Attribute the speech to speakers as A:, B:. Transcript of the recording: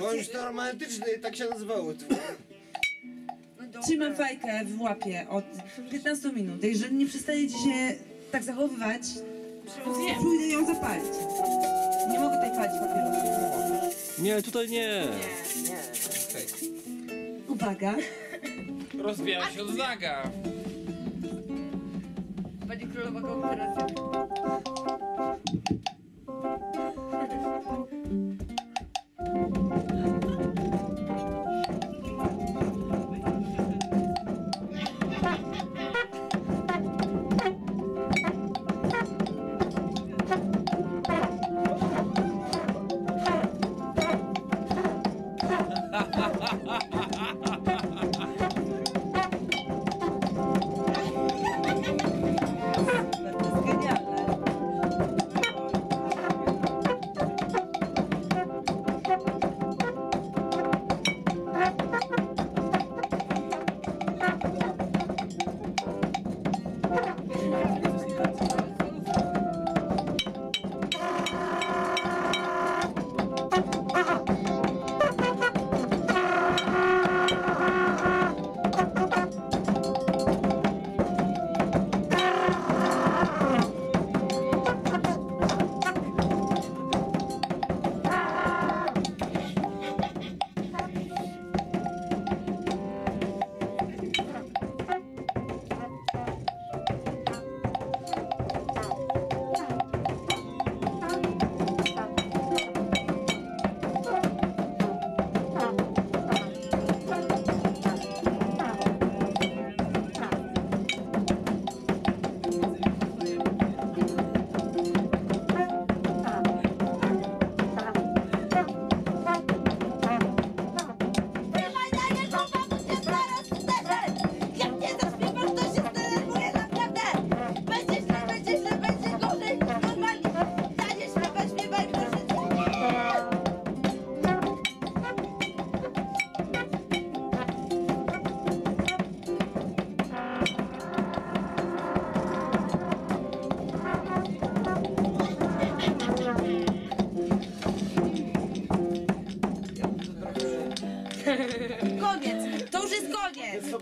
A: Bądź to romantyczny, tak się nazywało. twój.
B: Trzymam fajkę w łapie od 15 minut. Jeżeli nie przestaniecie się tak zachowywać, pójdę ją zapalić. Nie mogę tutaj palić papierosów.
C: Nie, tutaj nie.
B: Uwaga.
D: Rozwija się odznaga.
E: Będzie królowa konferencja.
B: To jest Koniec! To już jest koniec!